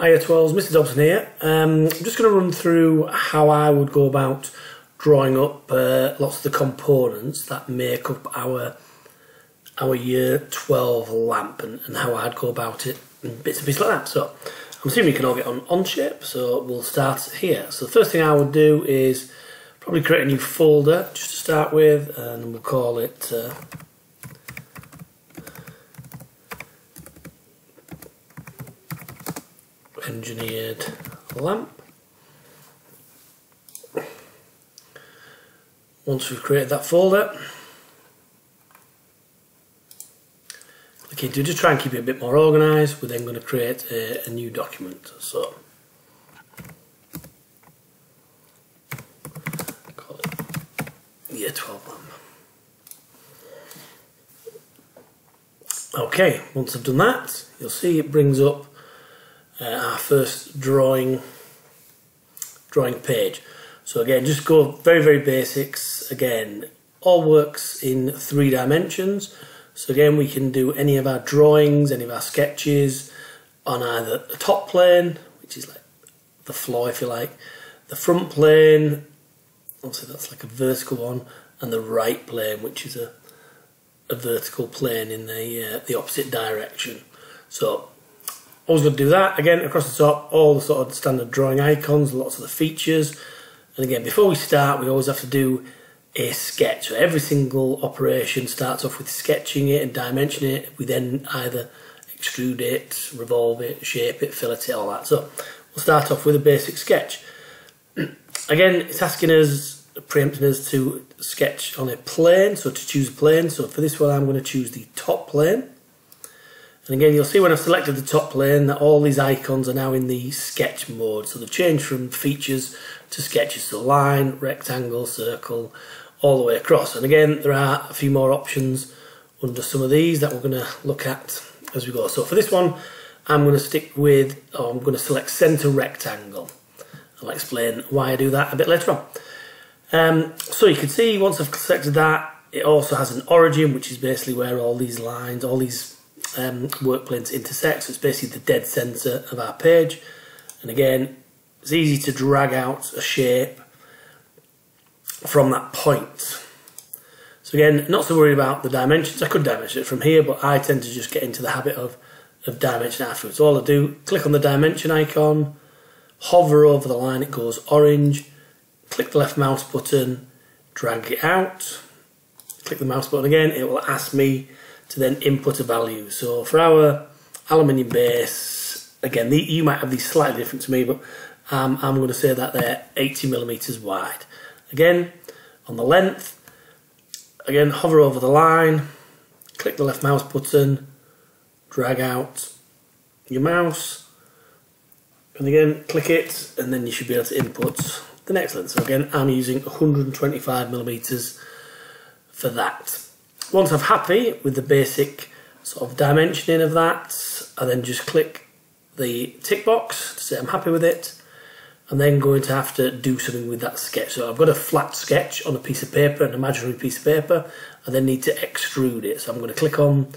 Hiya 12s, Mr Dobson here. Um, I'm just going to run through how I would go about drawing up uh, lots of the components that make up our our year 12 lamp and, and how I'd go about it and bits and pieces like that. So I'm assuming you can all get on Onshape, so we'll start here. So the first thing I would do is probably create a new folder just to start with and we'll call it uh, engineered lamp. Once we've created that folder, click into just try and keep it a bit more organised. We're then going to create a, a new document. So call it year 12 lamp. Okay, once I've done that, you'll see it brings up our first drawing drawing page. So again, just go very, very basics. Again, all works in three dimensions. So again, we can do any of our drawings, any of our sketches on either the top plane, which is like the floor, if you like, the front plane, obviously that's like a vertical one, and the right plane, which is a, a vertical plane in the, uh, the opposite direction. So Always going to do that. Again, across the top, all the sort of standard drawing icons, lots of the features. And again, before we start, we always have to do a sketch. So every single operation starts off with sketching it and dimensioning it. We then either extrude it, revolve it, shape it, fillet it, all that. So we'll start off with a basic sketch. Again, it's asking us, preempting us to sketch on a plane, so to choose a plane. So for this one, I'm going to choose the top plane. And again, you'll see when I've selected the top plane that all these icons are now in the sketch mode. So they've changed from features to sketches. So line, rectangle, circle, all the way across. And again, there are a few more options under some of these that we're going to look at as we go. So for this one, I'm going to stick with, I'm going to select center rectangle. I'll explain why I do that a bit later on. Um, so you can see once I've selected that, it also has an origin, which is basically where all these lines, all these um, work planes intersect. So it's basically the dead centre of our page. And again, it's easy to drag out a shape from that point. So again, not so worried about the dimensions. I could dimension it from here, but I tend to just get into the habit of, of dimension afterwards. So all I do, click on the dimension icon, hover over the line, it goes orange, click the left mouse button, drag it out, click the mouse button again, it will ask me to then input a value. So for our aluminium base, again, the, you might have these slightly different to me, but um, I'm going to say that they're 80 millimeters wide. Again, on the length, again, hover over the line, click the left mouse button, drag out your mouse, and again, click it, and then you should be able to input the next length. So again, I'm using 125 millimeters for that. Once I'm happy with the basic sort of dimensioning of that, I then just click the tick box to say I'm happy with it and then going to have to do something with that sketch. So I've got a flat sketch on a piece of paper, an imaginary piece of paper, I then need to extrude it. So I'm going to click on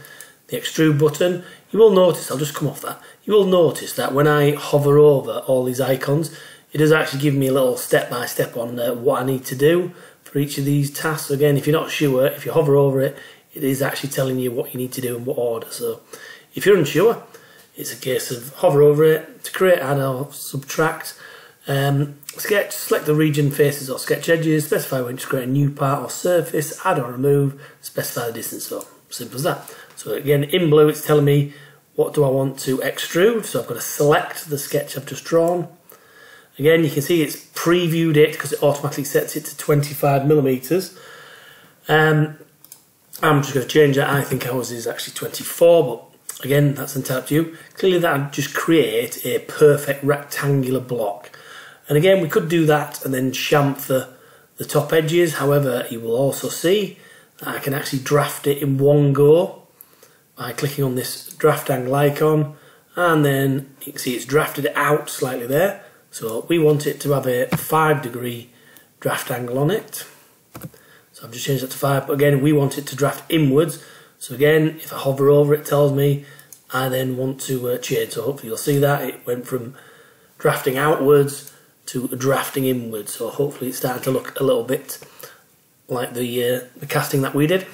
the extrude button. You will notice, I'll just come off that, you will notice that when I hover over all these icons, it does actually give me a little step-by-step -step on uh, what I need to do for each of these tasks. Again, if you're not sure, if you hover over it, it is actually telling you what you need to do in what order. So if you're unsure, it's a case of hover over it to create, add or subtract. Um, sketch, select the region, faces or sketch edges, specify when to create a new part or surface, add or remove, specify the distance. So simple as that. So again, in blue, it's telling me what do I want to extrude. So I've got to select the sketch I've just drawn. Again, you can see it's previewed it because it automatically sets it to 25 millimeters. Um, I'm just going to change that. I think ours is actually 24, but again, that's entirely up to you. Clearly, that would just create a perfect rectangular block. And again, we could do that and then chamfer the top edges. However, you will also see that I can actually draft it in one go by clicking on this draft angle icon. And then you can see it's drafted out slightly there. So we want it to have a 5 degree draft angle on it. So I've just changed that to 5, but again we want it to draft inwards. So again, if I hover over it tells me I then want to uh, change. So hopefully you'll see that it went from drafting outwards to drafting inwards. So hopefully it's starting to look a little bit like the, uh, the casting that we did.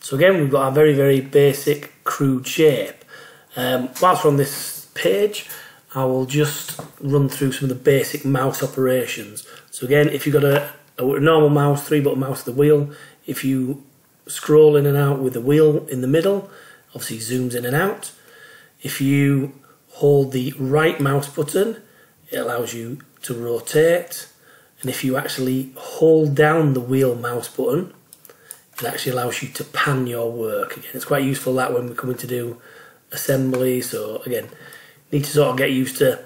So again, we've got our very, very basic crude shape. Um, whilst we're on this page, I will just run through some of the basic mouse operations. So again, if you've got a, a normal mouse, three button mouse with the wheel, if you scroll in and out with the wheel in the middle, obviously zooms in and out. If you hold the right mouse button, it allows you to rotate. And if you actually hold down the wheel mouse button, it actually allows you to pan your work. Again, it's quite useful that when we're coming to do assembly. So again, need to sort of get used to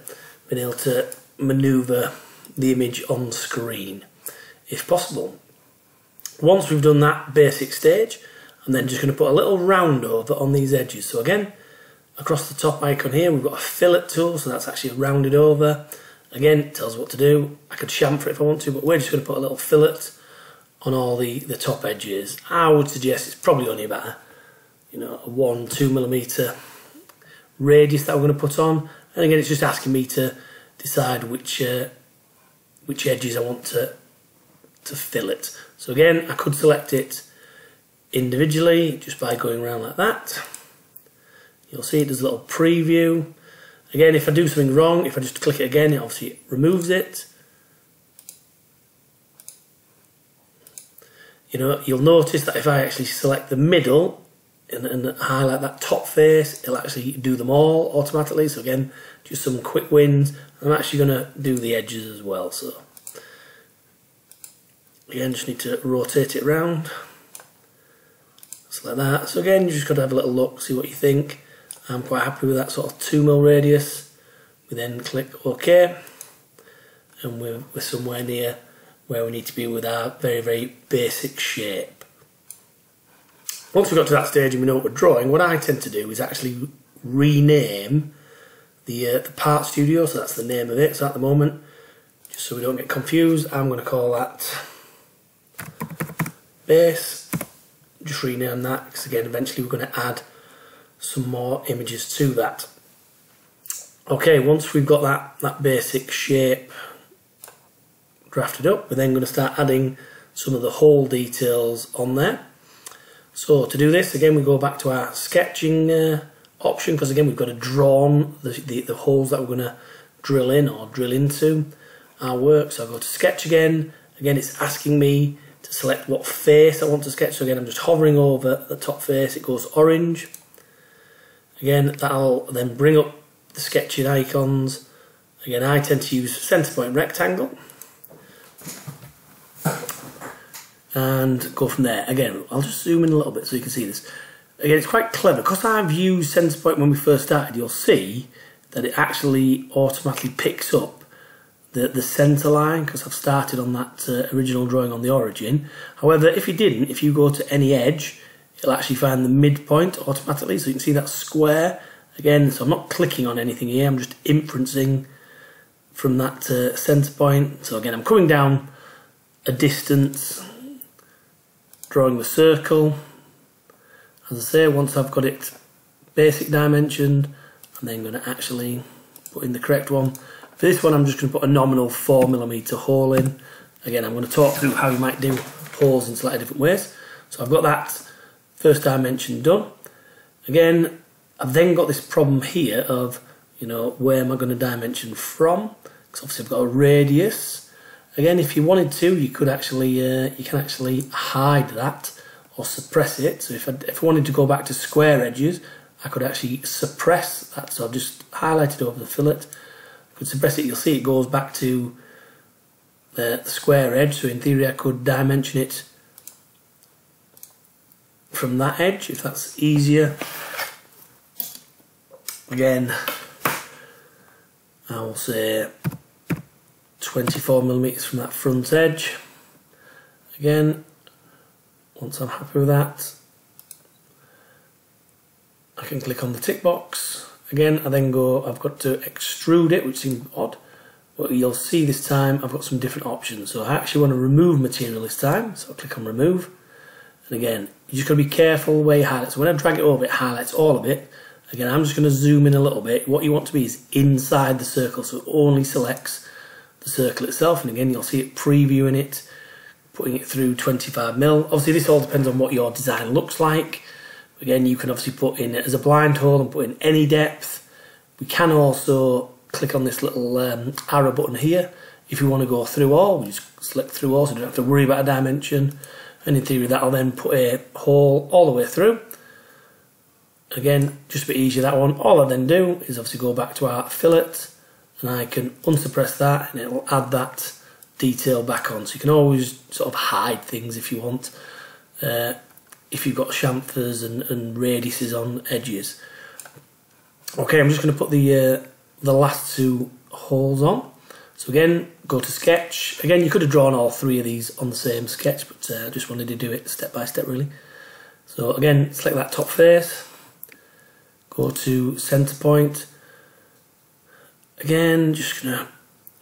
being able to maneuver the image on screen if possible. Once we've done that basic stage, I'm then just going to put a little round over on these edges. So again, across the top icon here, we've got a fillet tool, so that's actually rounded over. Again, it tells what to do. I could chamfer it if I want to, but we're just going to put a little fillet on all the, the top edges. I would suggest it's probably only about a, you know, a one, two millimeter radius that I'm going to put on. And again, it's just asking me to decide which uh, which edges I want to to fillet So again, I could select it individually just by going around like that. You'll see it does a little preview. Again, if I do something wrong, if I just click it again, it obviously removes it. You know, you'll notice that if I actually select the middle and, and highlight that top face, it'll actually do them all automatically. So again, just some quick wins. I'm actually going to do the edges as well. So again, just need to rotate it around. Just like that. So again, you just got to have a little look, see what you think. I'm quite happy with that sort of 2 mil radius. We then click OK. And we're, we're somewhere near where we need to be with our very, very basic shape. Once we've got to that stage and we know what we're drawing, what I tend to do is actually rename the, uh, the part studio, so that's the name of it. So at the moment, just so we don't get confused, I'm going to call that base. Just rename that because again, eventually we're going to add some more images to that. Okay, once we've got that, that basic shape drafted up, we're then going to start adding some of the hole details on there. So to do this, again, we go back to our sketching uh, option because again, we've got to draw on the, the, the holes that we're going to drill in or drill into our work. So I go to sketch again. Again, it's asking me to select what face I want to sketch. So again, I'm just hovering over the top face. It goes orange. Again, that'll then bring up the sketching icons. Again, I tend to use center point rectangle. And go from there. Again, I'll just zoom in a little bit so you can see this. Again, it's quite clever. Because I've used center point when we first started, you'll see that it actually automatically picks up the, the center line because I've started on that uh, original drawing on the origin. However, if you didn't, if you go to any edge, it'll actually find the midpoint automatically. So you can see that square. Again, so I'm not clicking on anything here, I'm just inferencing from that uh, center point. So again, I'm coming down a distance drawing the circle. As I say, once I've got it basic dimensioned, I'm then going to actually put in the correct one. For this one, I'm just going to put a nominal 4mm hole in. Again, I'm going to talk through how you might do holes in slightly different ways. So I've got that first dimension done. Again, I've then got this problem here of, you know, where am I going to dimension from? Because obviously I've got a radius Again, if you wanted to, you could actually uh, you can actually hide that or suppress it. So if I, if I wanted to go back to square edges, I could actually suppress that. So I've just highlighted over the fillet. I could suppress it. You'll see it goes back to the, the square edge. So in theory, I could dimension it from that edge if that's easier. Again, I will say 24 millimeters from that front edge. Again, once I'm happy with that, I can click on the tick box. Again, I then go, I've got to extrude it, which seems odd, but you'll see this time I've got some different options. So I actually want to remove material this time, so I click on remove. And again, you just got to be careful where you highlight. So when I drag it over, it highlights all of it. Again, I'm just going to zoom in a little bit. What you want to be is inside the circle, so it only selects the circle itself. And again, you'll see it previewing it, putting it through 25 mil. Obviously, this all depends on what your design looks like. Again, you can obviously put in it as a blind hole and put in any depth. We can also click on this little um, arrow button here. If you want to go through all, we just select through all so you don't have to worry about a dimension. And in theory, that'll then put a hole all the way through. Again, just a bit easier that one. All I then do is obviously go back to our fillet and I can unsuppress that and it'll add that detail back on. So you can always sort of hide things if you want. Uh, if you've got chamfers and, and radiuses on edges. Okay, I'm just going to put the uh, the last two holes on. So again, go to sketch. Again, you could have drawn all three of these on the same sketch, but I uh, just wanted to do it step by step really. So again, select that top face, go to center point. Again, just gonna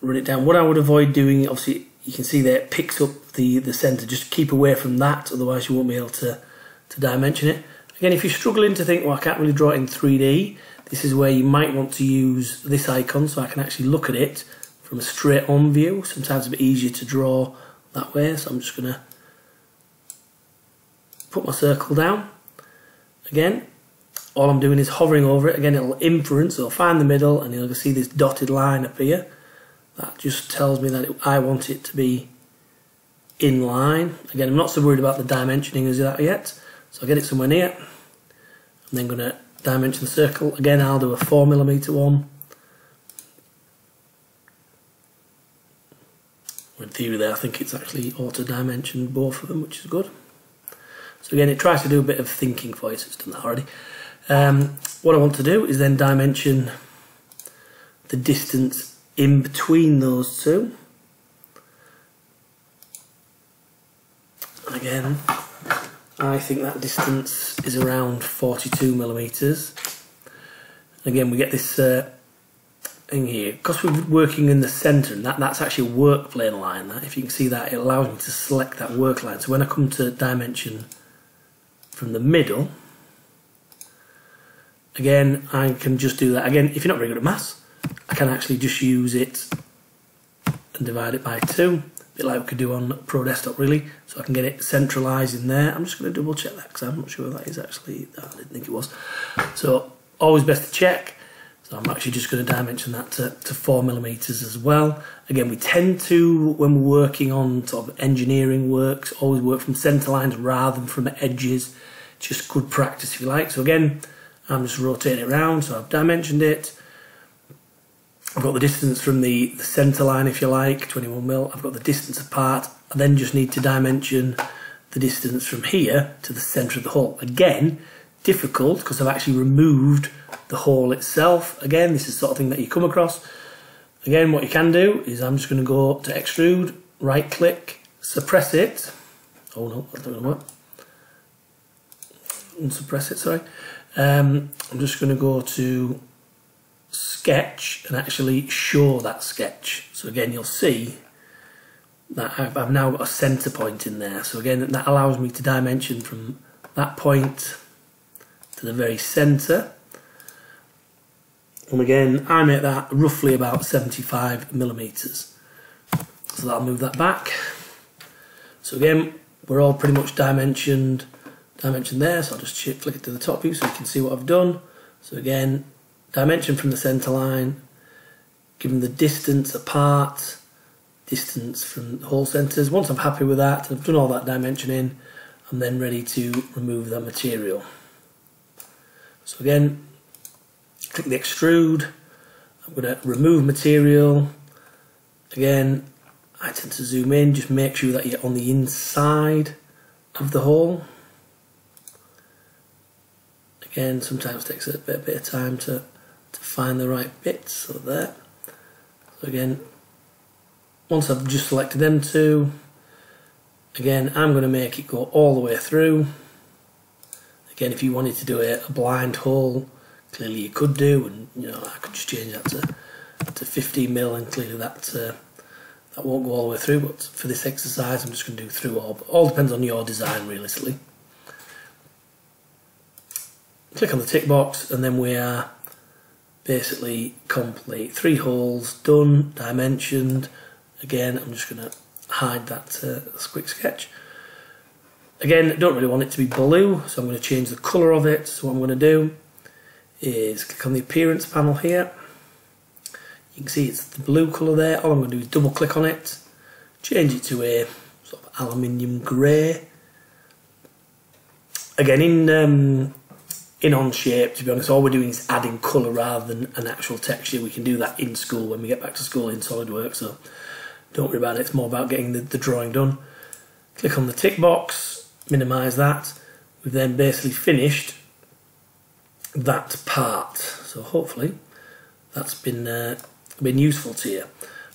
run it down. What I would avoid doing, obviously, you can see there it picks up the, the center. Just keep away from that, otherwise you won't be able to, to dimension it. Again, if you're struggling to think, well, I can't really draw it in 3D, this is where you might want to use this icon so I can actually look at it from a straight on view. Sometimes a bit easier to draw that way, so I'm just to put my circle down. Again, all I'm doing is hovering over it. Again, it'll inference, I'll find the middle, and you'll see this dotted line here. That just tells me that it, I want it to be in line. Again, I'm not so worried about the dimensioning as that yet. So I'll get it somewhere near. I'm then going to dimension the circle. Again, I'll do a 4mm one. In theory there, I think it's actually auto-dimensioned both of them, which is good. So again, it tries to do a bit of thinking for you, so it's done that already. Um, what I want to do is then dimension the distance in between those two. Again, I think that distance is around 42 millimeters. Again, we get this uh, thing here. Because we're working in the center, and that, that's actually a work plane line. That If you can see that, it allows me to select that work line. So when I come to dimension from the middle, Again, I can just do that. Again, if you're not very good at maths, I can actually just use it and divide it by two. A bit like we could do on Pro Desktop, really. So I can get it centralised in there. I'm just going to double check that because I'm not sure that is actually, I didn't think it was. So always best to check. So I'm actually just going to dimension that to, to four millimeters as well. Again, we tend to, when we're working on sort of engineering works, always work from centre lines rather than from edges. Just good practice if you like. So again, I'm just rotating it around, so I've dimensioned it. I've got the distance from the, the centre line, if you like, 21 mil. I've got the distance apart. I then just need to dimension the distance from here to the centre of the hole. Again, difficult because I've actually removed the hole itself. Again, this is the sort of thing that you come across. Again, what you can do is I'm just going to go to extrude, right click, suppress it. Oh no, that's not going to work. Unsuppress it, sorry. Um, I'm just going to go to sketch and actually show that sketch. So again, you'll see that I've, I've now got a center point in there. So again, that allows me to dimension from that point to the very center. And again, I make that roughly about 75 millimeters. So that'll move that back. So again, we're all pretty much dimensioned dimension there, so I'll just flick it to the top view so you can see what I've done. So again, dimension from the center line, given the distance apart, distance from the hole centers. Once I'm happy with that, I've done all that dimensioning, I'm then ready to remove that material. So again, click the extrude, I'm going to remove material. Again, I tend to zoom in, just make sure that you're on the inside of the hole. Again, sometimes takes a bit, bit of time to, to find the right bits, so there. So again, once I've just selected them two, again, I'm going to make it go all the way through. Again, if you wanted to do a, a blind hole, clearly you could do, and you know, I could just change that to, to 15 mil, and clearly that uh, that won't go all the way through. But for this exercise, I'm just going to do through all. All depends on your design, realistically. Click on the tick box and then we are basically complete. Three holes done, dimensioned. Again, I'm just going to hide that uh, quick sketch. Again, don't really want it to be blue, so I'm going to change the colour of it. So what I'm going to do is click on the appearance panel here. You can see it's the blue colour there. All I'm going to do is double click on it, change it to a sort of aluminium grey. Again, in um, in Onshape, to be honest, all we're doing is adding colour rather than an actual texture. We can do that in school when we get back to school in SolidWorks, so don't worry about it. It's more about getting the, the drawing done. Click on the tick box, minimise that. We've then basically finished that part. So hopefully that's been uh, been useful to you.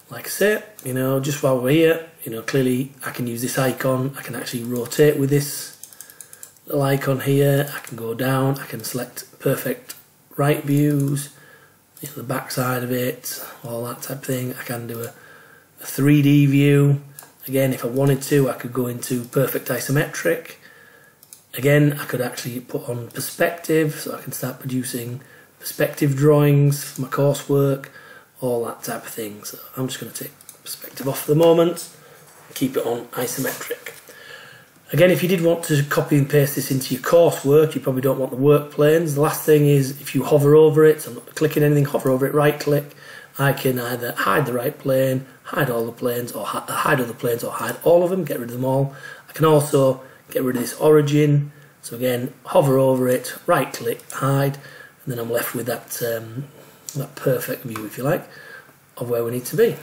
Like I say, you know, just while we're here, you know, clearly I can use this icon. I can actually rotate with this little icon here. I can go down. I can select perfect right views, you know, the back side of it, all that type of thing. I can do a, a 3D view. Again, if I wanted to, I could go into perfect isometric. Again, I could actually put on perspective, so I can start producing perspective drawings for my coursework, all that type of thing. So I'm just going to take perspective off for the moment, keep it on isometric. Again, if you did want to copy and paste this into your coursework, you probably don't want the work planes. The last thing is if you hover over it, I'm not clicking anything, hover over it, right click, I can either hide the right plane, hide all the planes, or hide other planes, or hide all of them, get rid of them all. I can also get rid of this origin. So again, hover over it, right click, hide, and then I'm left with that, um, that perfect view, if you like, of where we need to be.